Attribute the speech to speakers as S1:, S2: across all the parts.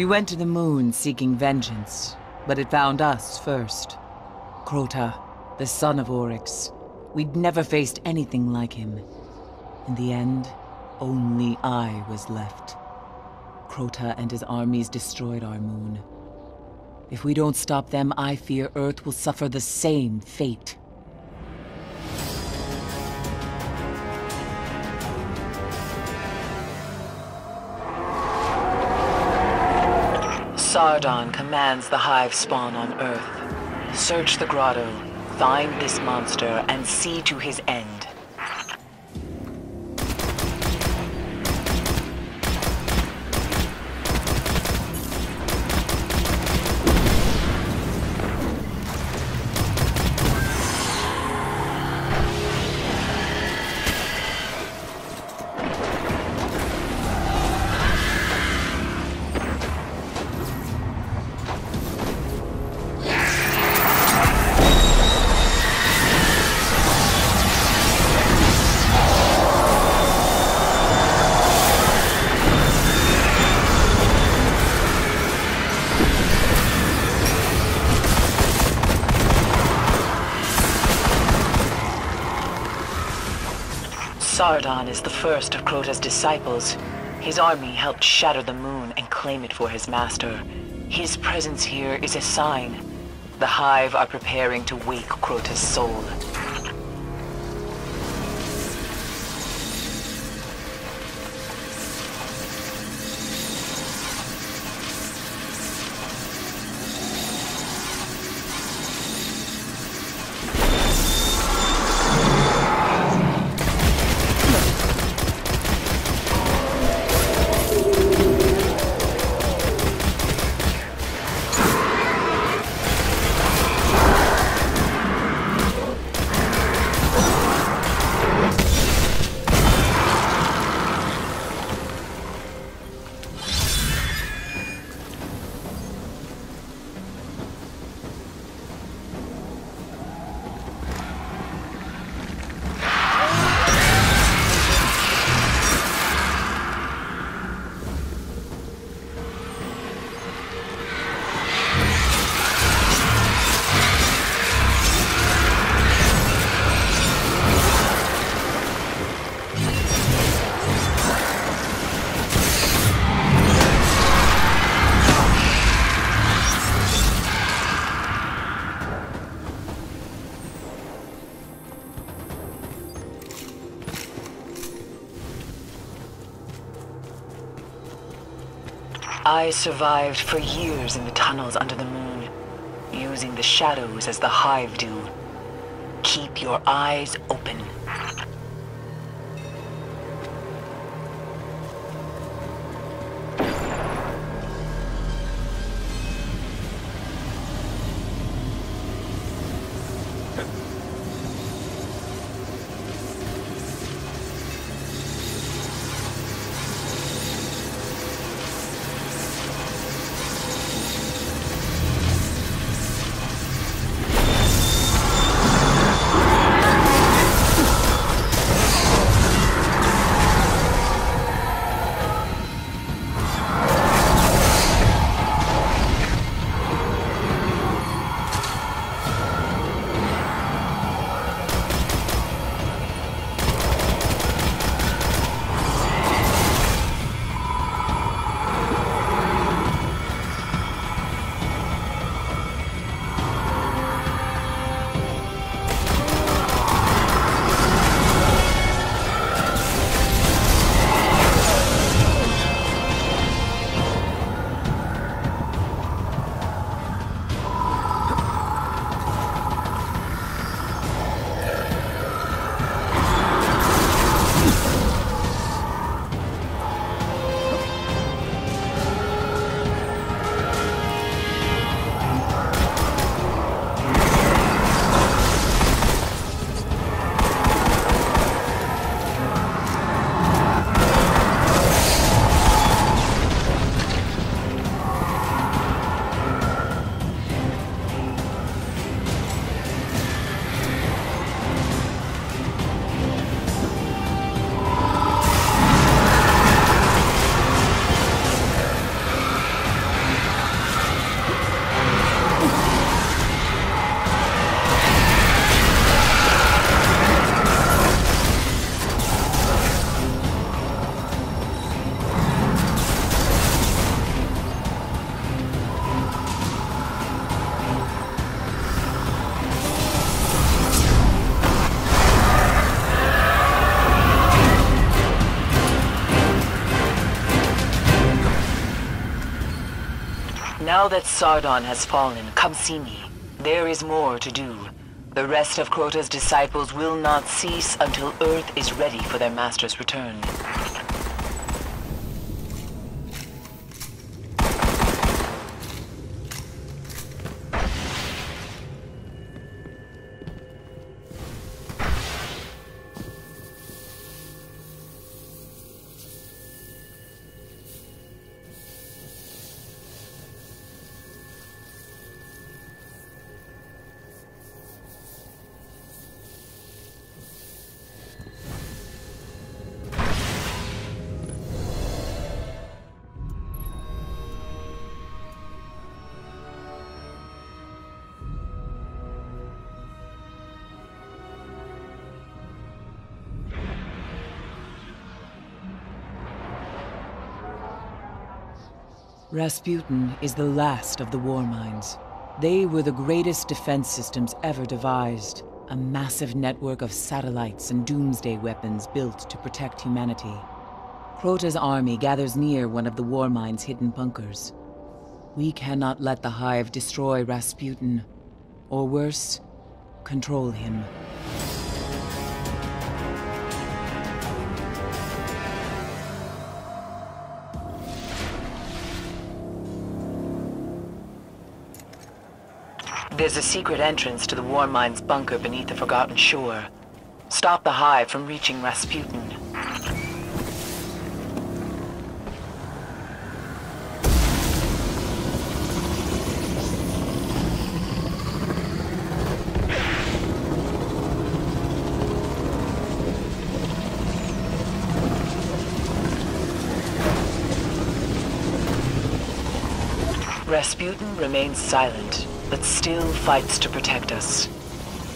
S1: We went to the moon seeking vengeance, but it found us first. Crota, the son of Oryx. We'd never faced anything like him. In the end, only I was left. Crota and his armies destroyed our moon. If we don't stop them, I fear Earth will suffer the same fate. Sardok commands the hive spawn on Earth. Search the grotto, find this monster, and see to his end. Sardok is the first of Crota's disciples. His army helped shatter the moon and claim it for his master. His presence here is a sign. The Hive are preparing to wake Crota's soul. I survived for years in the tunnels under the moon, using the shadows as the Hive do. Keep your eyes open. Now that Sardok has fallen, come see me. There is more to do. The rest of Crota's disciples will not cease until Earth is ready for their master's return. Rasputin is the last of the war minds. They were the greatest defense systems ever devised. A massive network of satellites and doomsday weapons built to protect humanity. Crota's army gathers near one of the war mind's hidden bunkers. We cannot let the Hive destroy Rasputin. Or worse, control him. There's a secret entrance to the Warmind's bunker beneath the Forgotten Shore. Stop the Hive from reaching Rasputin. Rasputin remains silent, but still fights to protect us.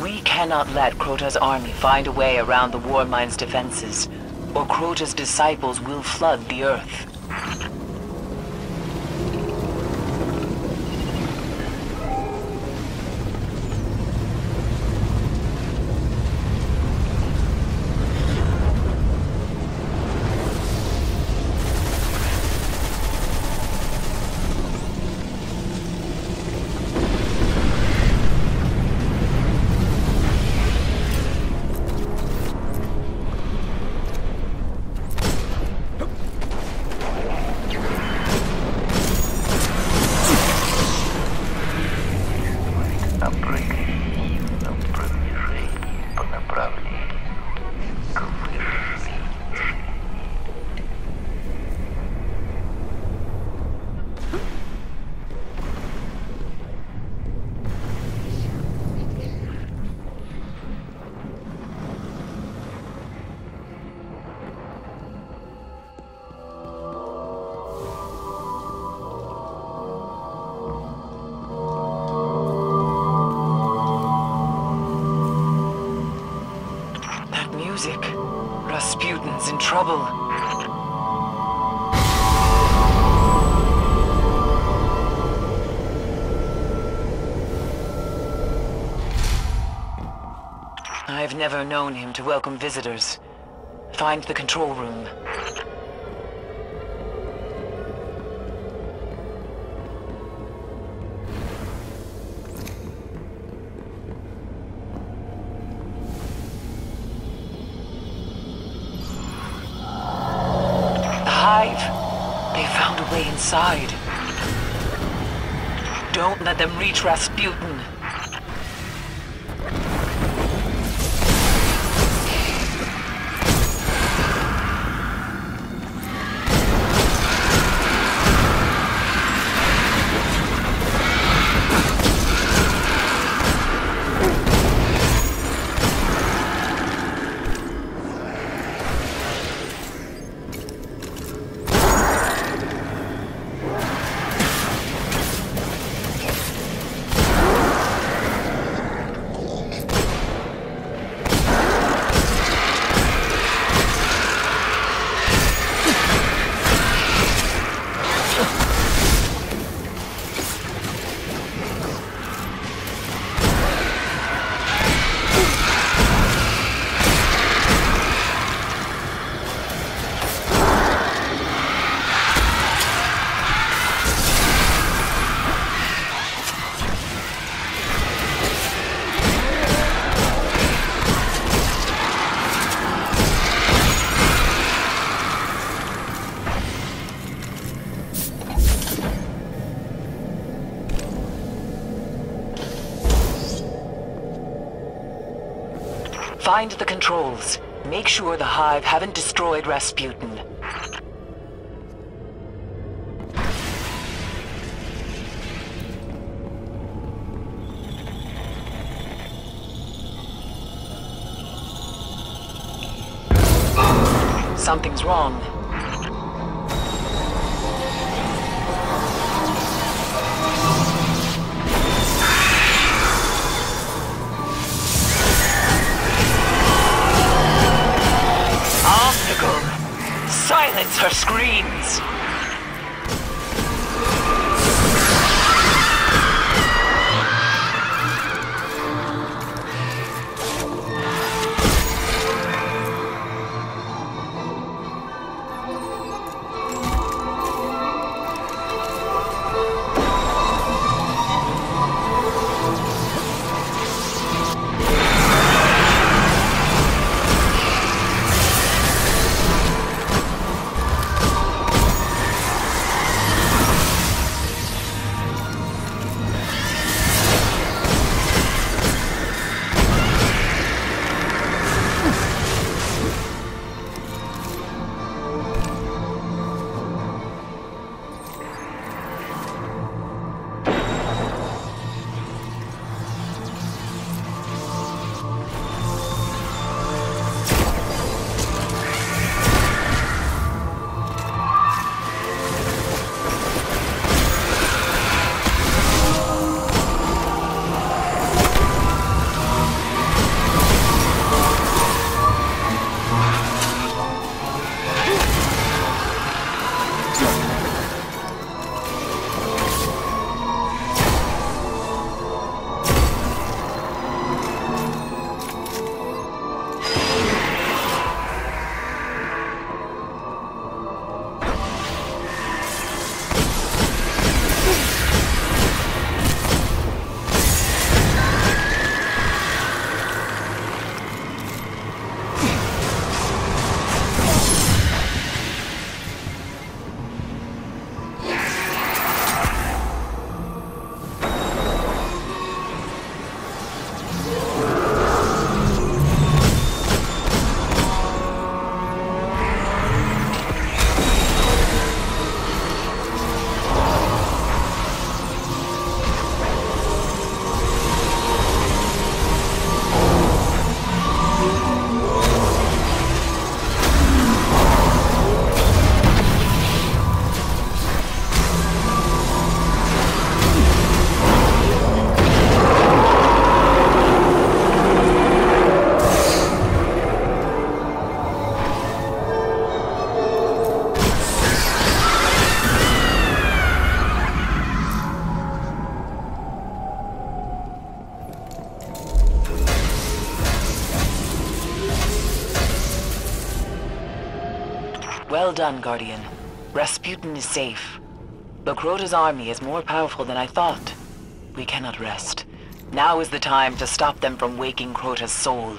S1: We cannot let Crota's army find a way around the Warmind's defenses, or Crota's disciples will flood the Earth. Trouble. I've never known him to welcome visitors. Find the control room. Don't let them reach Rasputin. Find the controls. Make sure the Hive haven't destroyed Rasputin. Something's wrong. Done, Guardian. Rasputin is safe. But Crota's army is more powerful than I thought. We cannot rest. Now is the time to stop them from waking Crota's soul.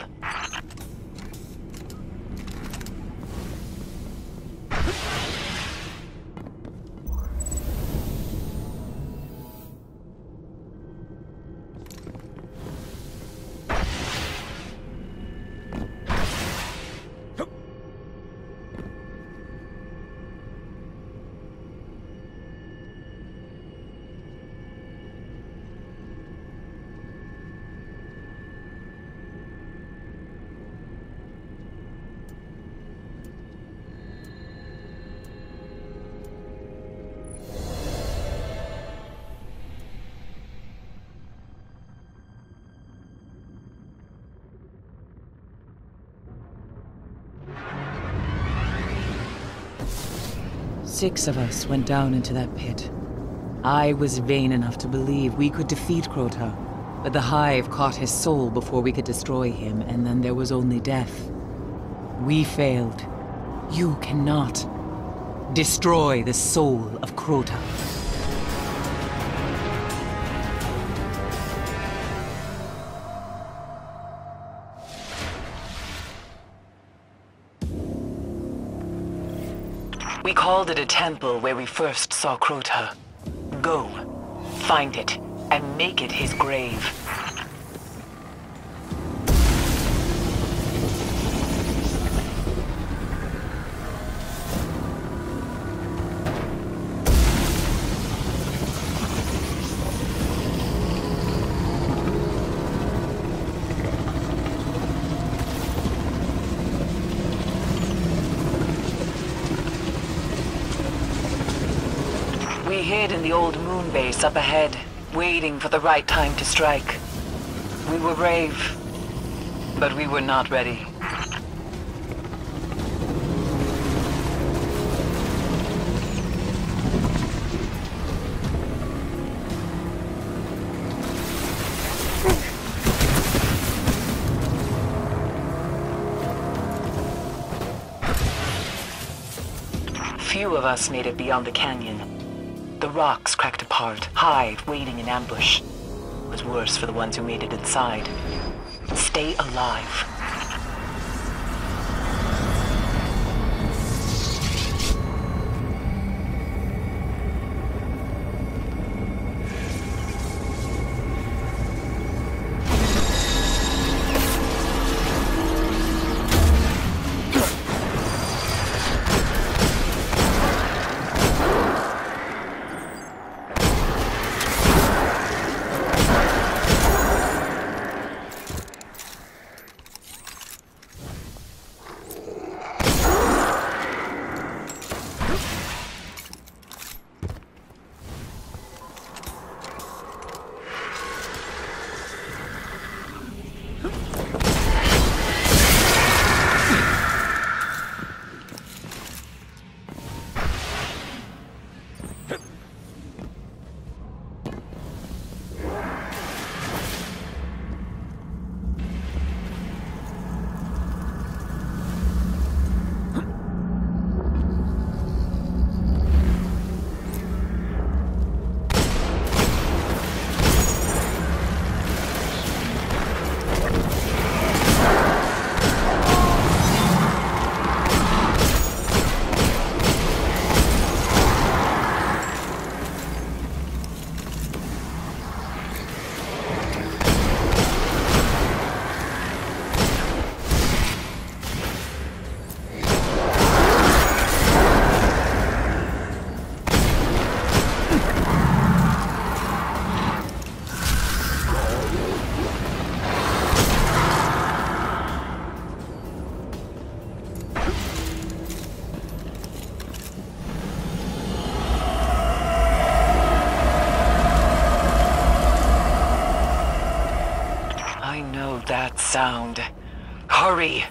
S1: Six of us went down into that pit. I was vain enough to believe we could defeat Crota, but the Hive caught his soul before we could destroy him, and then there was only death. We failed. You cannot destroy the soul of Crota. It a temple where we first saw Crota. Go, find it, and make it his grave. Hid in the old moon base up ahead, waiting for the right time to strike. We were brave, but we were not ready. Few of us made it beyond the canyon. The rocks cracked apart, Hive waiting in ambush. It was worse for the ones who made it inside. Stay alive. Sound. Hurry!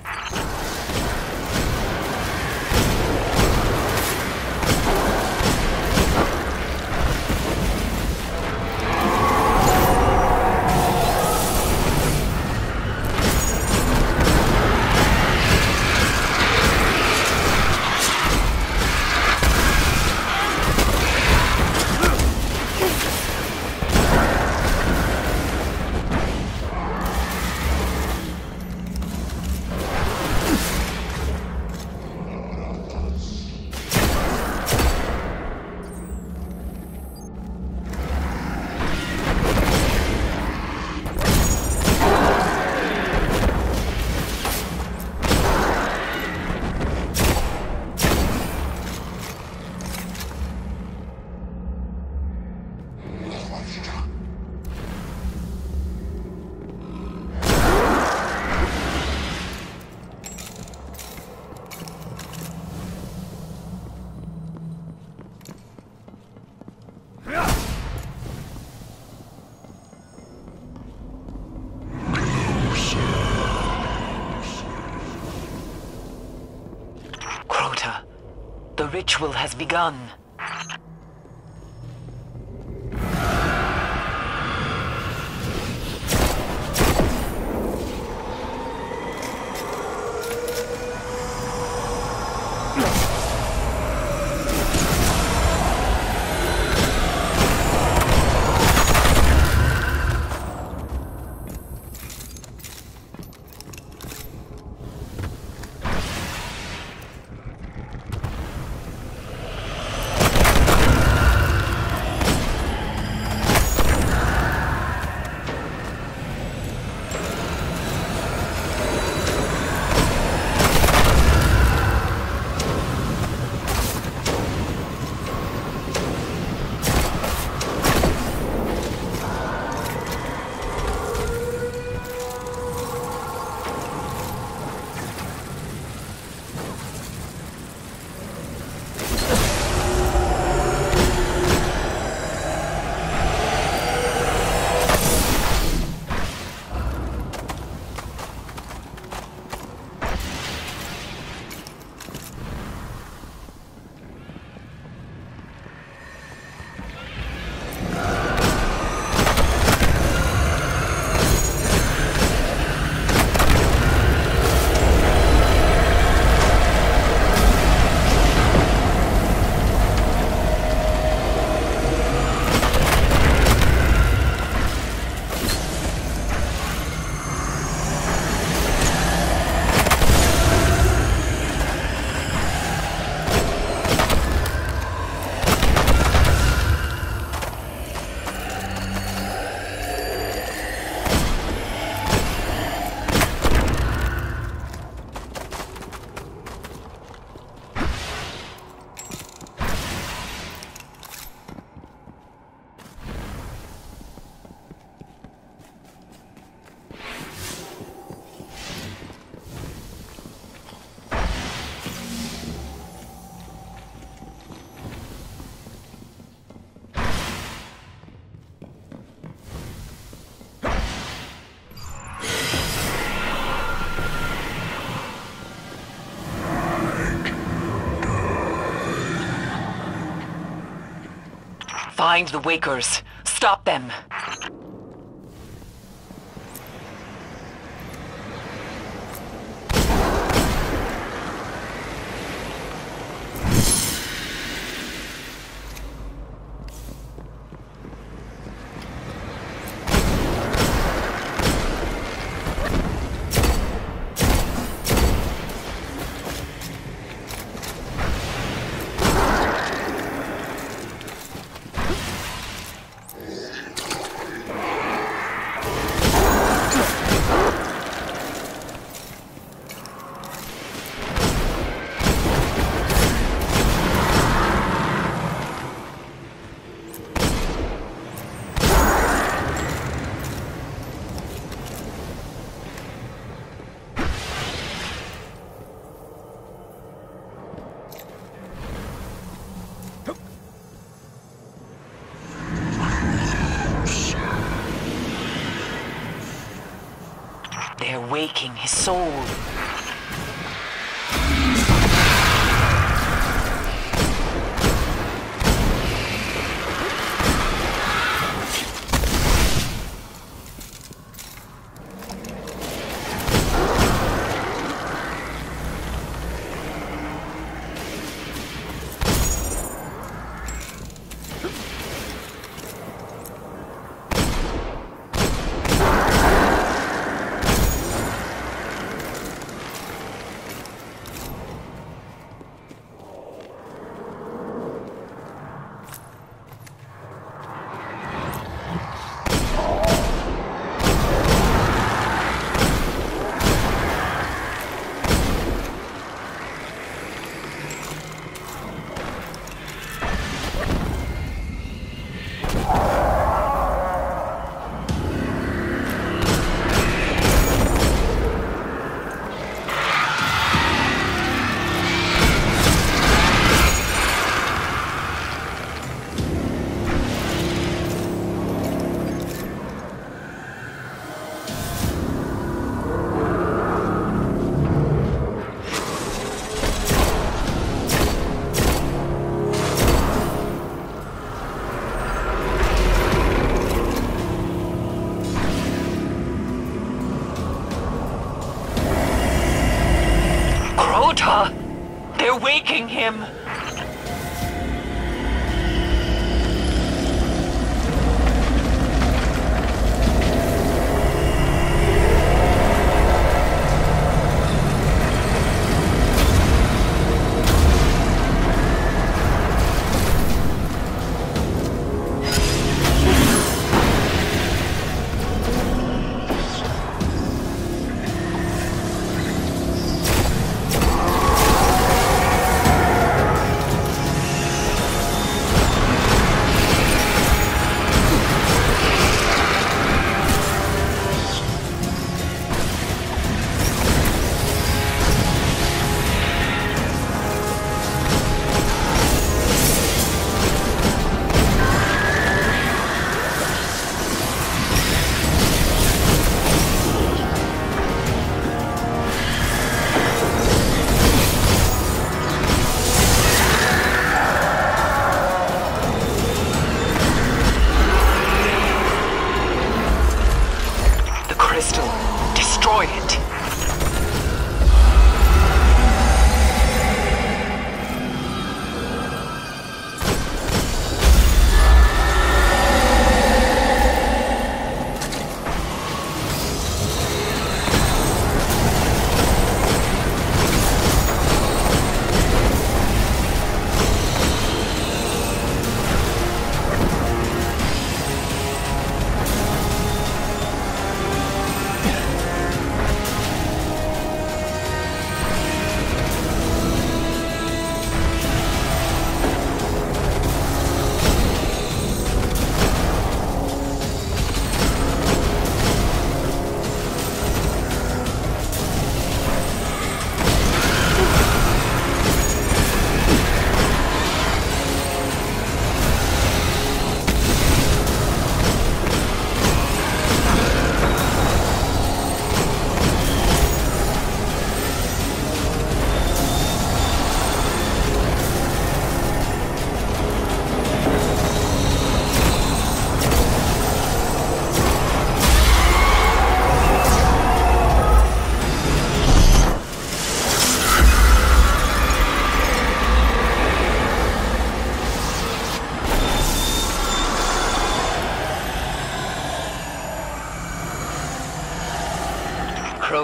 S1: Ritual has begun. Find the Wakers. Stop them. His soul.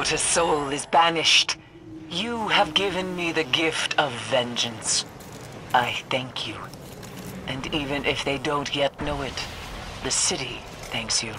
S1: Crota's soul is banished. You have given me the gift of vengeance. I thank you. And even if they don't yet know it, the city thanks you.